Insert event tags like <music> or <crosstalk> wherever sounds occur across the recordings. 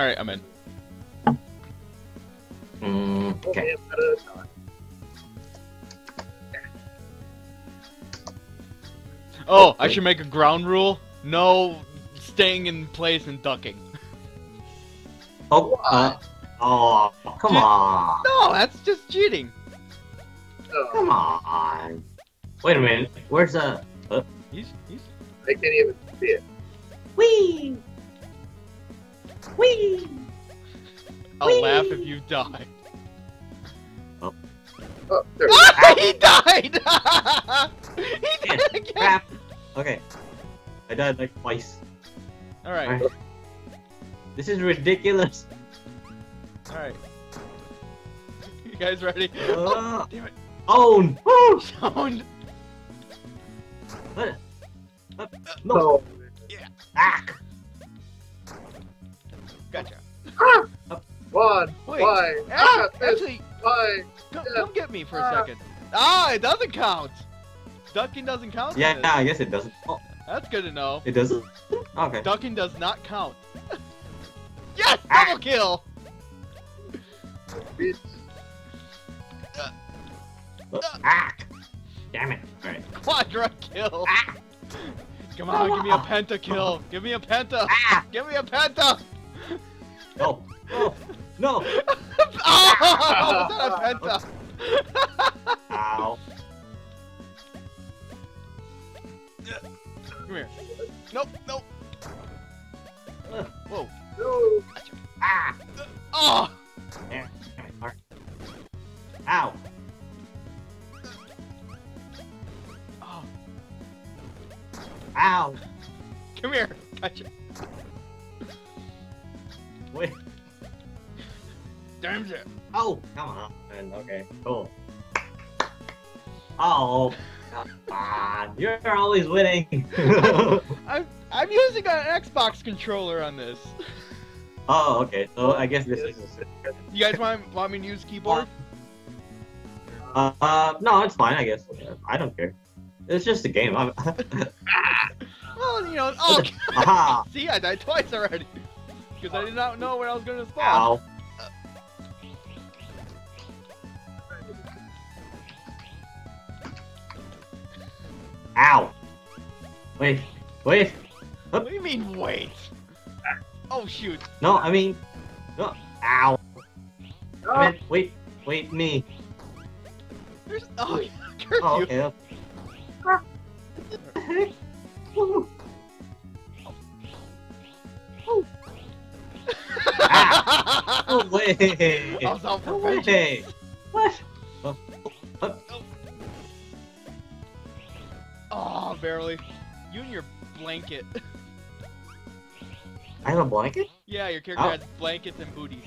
Alright, I'm in. Mm, okay. Only a minute at a time. Oh, I should make a ground rule. No staying in place and ducking. Oh, uh, oh, come Dude. on. No, that's just cheating. Come on. Wait a minute. Where's the... He's he's I can't even see it. Whee! Whee! I'll Whee! laugh if you die. Oh, there we go. Ah, he died! <laughs> he Yeah, died again! Crap. Okay. I died like twice. Alright, Alright. This is ridiculous. alright. You guys ready? Uh, Damn it. oh, no! Sound! What? Uh, no. Oh, Ah! Gotcha. <laughs> one. Wait. Why? Ah, Ah, actually, Why? come, Yeah. come get me for a Ah. second. Ah, it doesn't count! Ducking doesn't count? in Yeah, this. I guess it doesn't. Oh, That's good to know. it doesn't? Okay. Ducking does not count. <laughs> yes! Ah. Double kill! Bitch. Ah! Damn it. Alright. Quadra kill! Ah! Come on, give me a penta Give me a penta! Ah! Give me a penta! No. No. No. oh! Was that a penta? Ow. Come here. Nope, nope. Damn it. Oh, come on. Okay, cool. Oh, come on. You're always winning. <laughs> I'm I'm using an Xbox controller on this. oh, okay. So I guess this is. You guys want want me to use keyboard? Uh, uh, no, it's fine. I guess. I don't care. It's just a game. I'm... <laughs> Well, you know. Oh, <laughs> see, I died twice already because I did not know where I was going to spawn. Ow. Ow. Wait. Wait. What do you mean wait? Oh shoot. No, I mean. No. Ow. No. I meant, wait. Wait, me. There's oh <laughs> yeah, curfew. Oh, okay. Ooh. <laughs> Ah. No way. I was out for No way. <laughs> What? Oh, barely. You and your blanket. I have a blanket? yeah, your character Oh. has blankets and booties.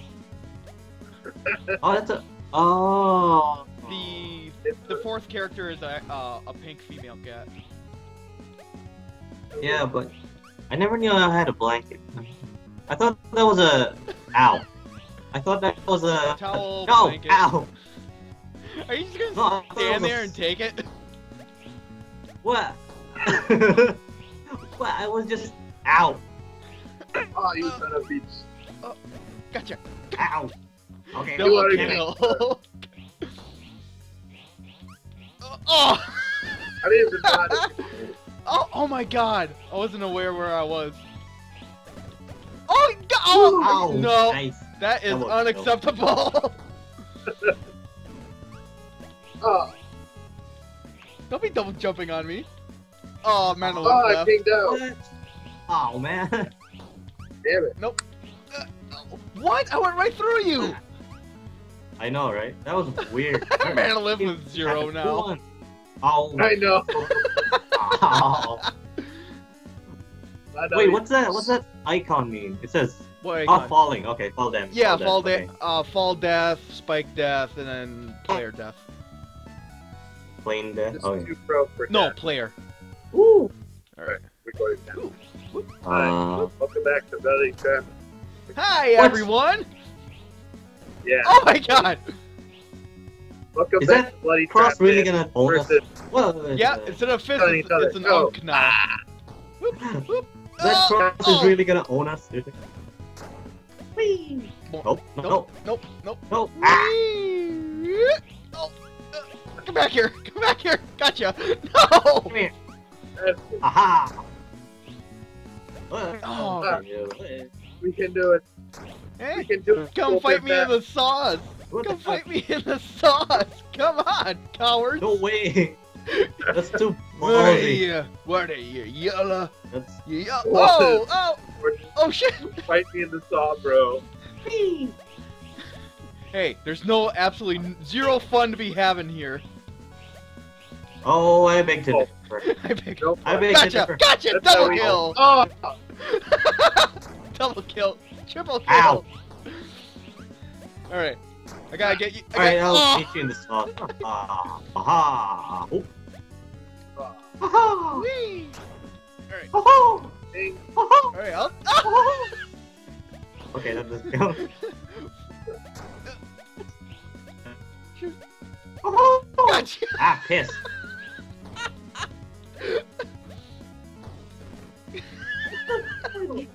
Oh, that's a. Oh. The the fourth character is a uh, a pink female cat. Yeah, but I never knew I had a blanket. I thought that was a. Ow. I thought that was a. Towel, no! blanket. Ow! Are you just gonna No, I thought it stand a- there and take it? What? <laughs> what? I was just. Ow! Oh, you son of a bitch. Oh, gotcha. Ow! Okay. Double already kill. oh. I didn't even know. <laughs> Oh, oh my god! I wasn't aware where I was. Oh, go- oh Ow! no! Nice. That is Double kill. unacceptable! <laughs> Oh, Don't be <laughs> double jumping on me. Oh, man, oh, I left. pinged out. Oh man. Damn it. Nope. What? I went right through you! I know, right? That was weird. <laughs> man, live with zero now. Oh. I know. <laughs> oh. I know Wait, what's that? What's that icon mean? It says What? oh falling. Okay, fall damage. Yeah, death, fall, okay. uh, fall death, spike death, and then player death. Plain death. Oh yeah. pro for No, that. player. Woo. Alright. Recording now. Uh, Alright, welcome back to Belly Craft. Hi, What? everyone! Yeah. Oh my god! Welcome Is back that Bloody Cross Trap really gonna own us? versus What? Yeah, instead of fist, Telling it's, each other, it's an go. unk now. Whoop, whoop. <laughs> That Oh, cross oh. is really gonna own us. dude. Whee! Nope, Nope, nope, nope, nope. nope. Ah! Whee! Oh, uh, come back here! Come back here! Gotcha! No! Come here. Aha! What? Oh. Uh, we can do it. We can do it. come fight me in the sauce! What Come the fight me in the sauce! Come on, cowards! No way! That's too Where are ballsy. you? Where are you? Yellow? That's You ye- oh, <laughs> oh! Oh! Oh shit! Fight me in the saw, bro. Hey, there's no absolutely zero fun to be having here. Oh, I beg to Oh. differ. <laughs> I pick. No I fun. beg to Gotcha! differ. Gotcha! That's Double kill! Oh, <laughs> Double kill! Triple kill! Ow. Alright. I gotta get you. I Alright, I'll oh! meet you in the sauce. Ah, aha! Oh. Ah. Aha! Whee! Aha! dang. Aha! Alright, I'll. Ah! <laughs> Okay, then let's go. Aha! Gotcha! Ah, piss.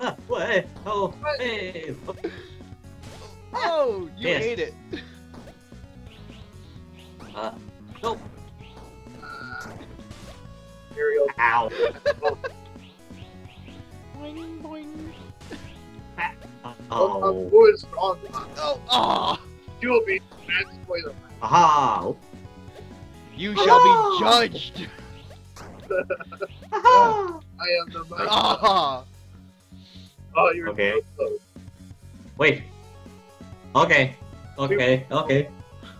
Ah, <laughs> what? Hey, Oh, hey. Oh, you Yes. ate it. Uh, nope. Ariel. Ow. Boing, boing. Oh, Oh. who is strong? Oh, oh! You will be next for the Aha. Oh. You shall be judged. Aha. <laughs> I am the mighty. Ah! <laughs> Oh, you're Okay. so close. Wait. Okay. Okay. Okay.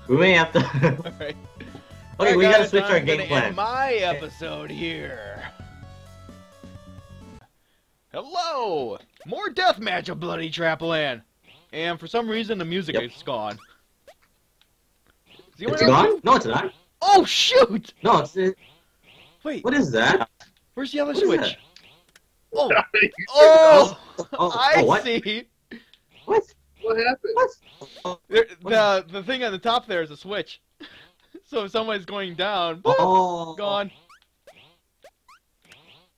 We may have to. <laughs> Alright. okay, we Alright, gotta switch our I'm game gonna plan. end my episode here. Hello! More deathmatch of Bloody Trapland! And for some reason, the music Yep. is gone. Is anyone It's else- gone? No, it's not. Oh, shoot! No, it's. It, Wait, what is that? where's the other What is switch? Oh. <laughs> oh! Oh! Oh, I oh, what? see! What? What happened? What? Oh, There, the, the thing on the top there is a switch. <laughs> so if someone's going down, boop, oh. gone.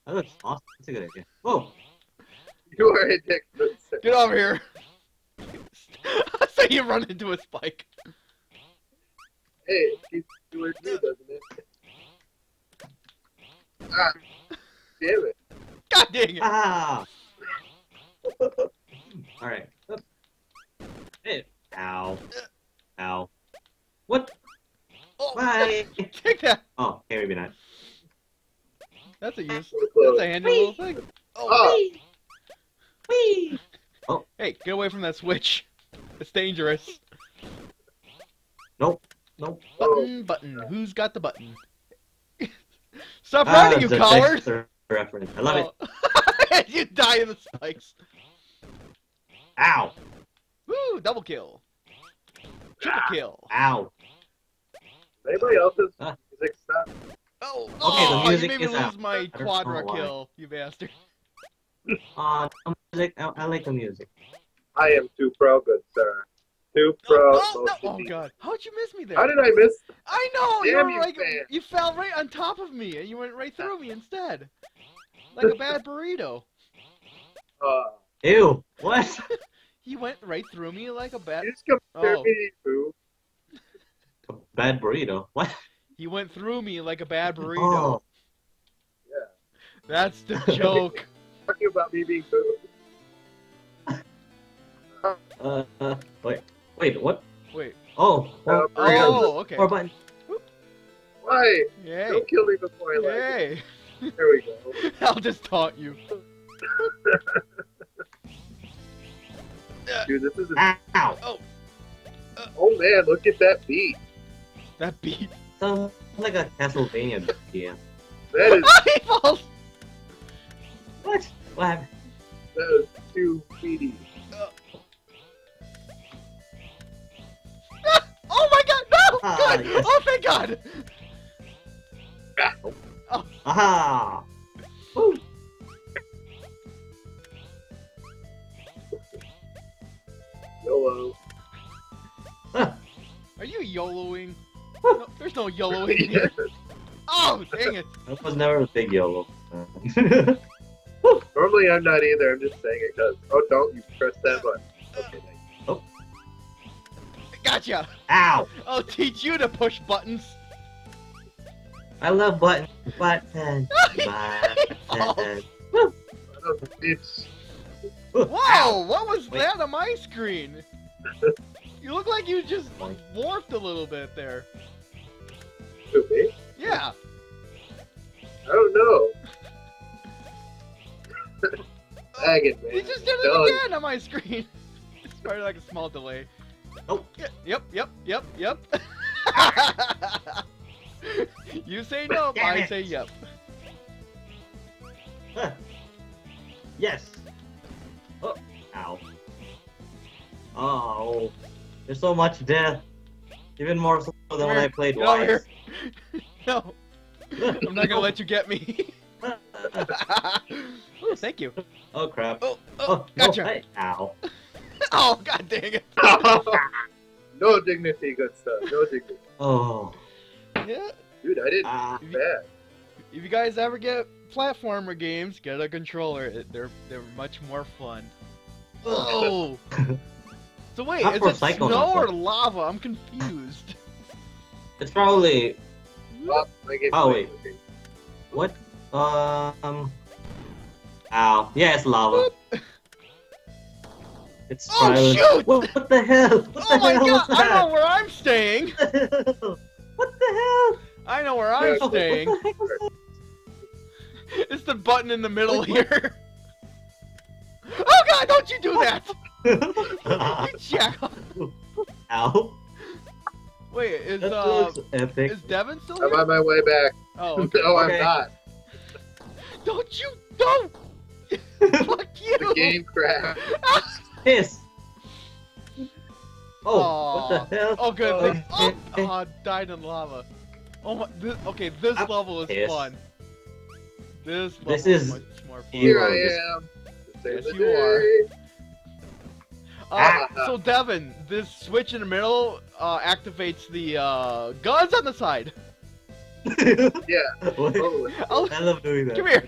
That looks awesome. That's a good idea. Whoa. You are a dick. Get over here! <laughs> I so you run into a spike. Hey, it keeps doing you, doesn't it? Ah, damn it. God dang it! Ah. <laughs> All right. Hey. Ow. Ow. What? Oh, Why? Take that! Oh, okay, maybe not. That's a use. That's a handy little thing. Oh, Oh, Whee! hey, get away from that switch. It's dangerous. Nope. Nope. Button, button. Who's got the button? Stop Ah, running, you it's coward! Reference. I love it. <laughs> it. you die in the spikes. Ow. Woo! Double kill. Triple kill. Ow. anybody else's Ah. music stop? Oh, the oh, music you made me is lose out. my quadra kill, you bastard. <laughs> Uh, music. I, I like the music. I am too pro good, sir. Too No, pro. no, no. Oh deep. god, how'd you miss me there? How did I miss? I know you were you, like fan. you fell right on top of me and you went right through me instead, like a bad burrito. <laughs> Uh, Ew. What? <laughs> He went right through me like a bad. you just compared Oh. me to? A <laughs> bad burrito. What? He went through me like a bad burrito. Oh. Yeah. That's the joke. Talking about me being who? Uh, uh, wait. Wait. What? Wait. Oh. Four, Uh, four burrito. buttons. Oh, okay. Four buttons. Why? Yay. Don't kill me before I like Yay. There we go. <laughs> I'll just taunt you. Dude, this is. A... Ow. Oh man, look at that beat. That beat. Sounds like a Castlevania beat. Yeah. That is <laughs> he falls. What? What happened? that is too beaty. God, no! Ah, Good! yes. Oh, thank god! Aha! Woo! YOLO. Are you YOLOing? No, there's no YOLOing here. Oh, dang it. I was never a big YOLO. Normally I'm not either. I'm just saying it because. Oh, don't you press that button. Okay. Gotcha! Ow! I'll teach you to push buttons. I love button, button, <laughs> Oh. button. Oh, Whoa! What was Wait. that on my screen? You look like you just warped a little bit there. who, me? Yeah. I don't know. <laughs> Dragon man. You just did Done. it again on my screen. <laughs> It's probably like a small delay. Oh. Yep, yep, yep, yep. <laughs> you say no, Damn I it. say yep. Yes. Oh, ow. Oh, there's so much death. Even more so than when. I played Get Wise. <laughs> No, I'm not gonna let you get me. <laughs> oh, thank you. oh crap. Oh, oh, Oh, no, gotcha. hey, Ow. Oh, god dang it. <laughs> no dignity, good stuff. No dignity. Oh. Yeah. Dude, I didn't Ah. do bad. If you guys ever get platformer games, get a controller. It- They're they're much more fun. Oh. <laughs> So wait, Not is for it Psychonauts, snow or though. lava? I'm confused. It's probably Oh, Oh, wait. what? Um. Ow. Yeah, it's lava. It's Oh, probably. shoot! What, what the hell? What Oh the my hell god! was I know where I'm staying. what the hell? I know where I'm Yeah, What the staying. heck was that? It's the button in the middle Wait, what? here. Oh god! Don't you do that! you jack. <laughs> Ow. Wait, is That uh epic. is Devin still I'm here? on my way back. Oh, <laughs> okay. no, okay. I'm not. Don't you don't! <laughs> Fuck you! The game crashed. Piss. Oh, what the hell? Oh good. Oh, thing- oh, oh, died in lava. Oh my. This, okay, this I'm level is pissed. fun. This level This is is- much more fun. Here I just- am. Yes, the you are. day. Uh, so Devin, this switch in the middle uh, activates the uh, guns on the side. <laughs> <laughs> Yeah. What? Oh, Oh, I love doing that. come here.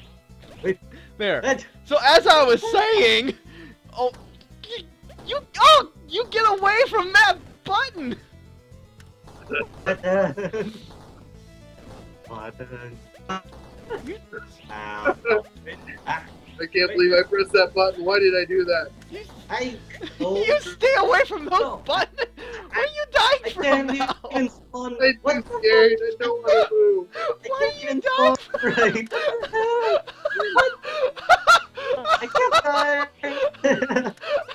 Wait. There. That- So as I was saying, oh, you, you oh, you get away from that button. Button. Button. Ow. Ah, I can't believe I pressed that button. Why did I do that? you, I. You stay away from those No. buttons. Where are you I dying from can't now? even spawn. I'm What too scared. fuck? I don't want to <laughs> move. I Why can't are you even dying? spawn right. <laughs> I can't die. <laughs>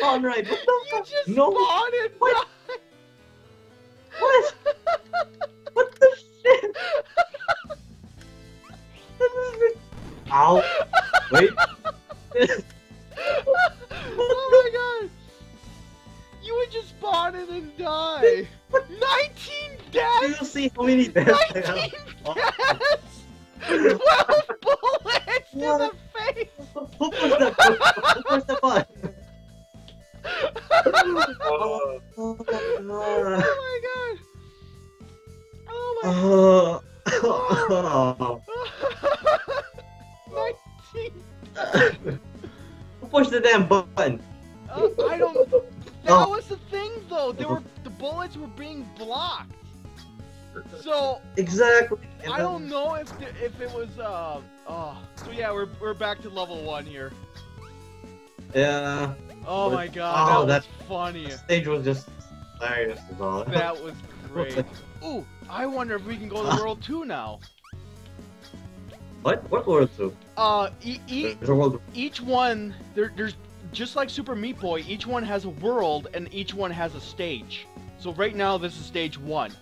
Can't right. What the You fuck? just No. What? died. What? What the shit? This is Ow. Wait. oh my god! You would just spawn in and die. 19 deaths. Do you see how many deaths I 19 have? deaths! <laughs> 12 bullets to the face! Who pushed the Who pushed the button? Oh, Oh my god! <laughs> Oh my oh, oh. 19 Who pushed the damn button? uh, I don't. That was the thing though. They were the bullets were being blocked. So Exactly. I don't know if the, if it was uh oh. So yeah, we're we're back to level one here. Yeah. Oh my god, oh, that that- funny. The stage was just hilarious as all. That <laughs> was great. Ooh, I wonder if we can go to World Two now. What? What world two? Uh, e- e- world. each one there, there's just like Super Meat Boy. Each one has a world and each one has a stage. So right now this is stage one.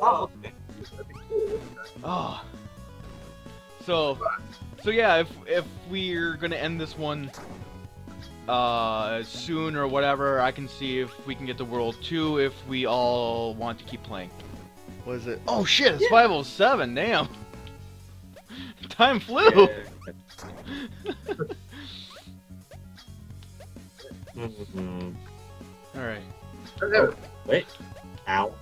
Oh, okay. that'd be cool. Oh. So, so yeah, if if we're gonna end this one uh soon or whatever, I can see if we can get to World Two if we all want to keep playing. What is it? Oh shit! It's Yeah. 507. Damn. <laughs> Time flew. <laughs> All right. I have- Wait. Ow.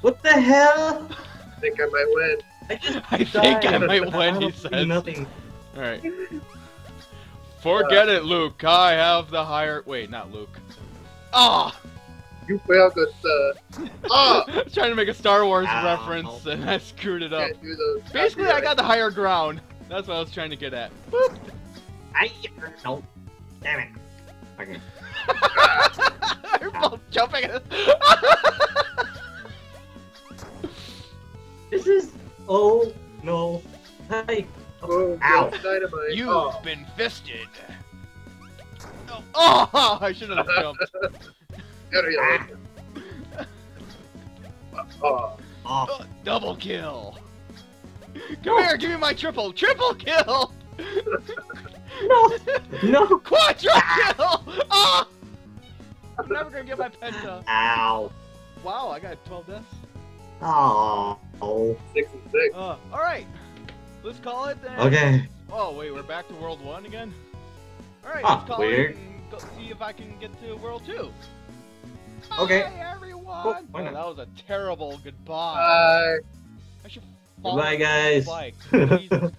What the hell? I think I might win. I just I think I might win. He don't says. Nothing. All right. Forget it, Luke. I have the higher. Wait, not Luke. Ah! You failed the uh, <laughs> ah. trying to make a Star Wars Ow. reference and I screwed it up. Can't do those. Basically, I got the higher ground. That's what I was trying to get at. Boop. I no. Damn it. Okay. <laughs> You're both jumping. <laughs> This is. Oh no. Hi. Boom, Ow. Dynamite. You've Oh. been fisted. Oh, oh, <laughs> I should have jumped. <laughs> Get. Oh. Oh. Oh, double kill. Come here, give me my triple. Triple kill. <laughs> No. No. Quadra kill. Oh! I'm never gonna get my penta. Ow. Wow, I got 12 deaths. Oh. Oh. Six and six. Uh, all right. Let's call it then. Okay. Oh wait, we're back to World One again. All right, Ah, let's call weird. it and go see if I can get to World Two. Okay. Bye, everyone. Cool, why Oh, that was a terrible goodbye. Bye. I should fall Goodbye, guys. the <laughs> bike. Jesus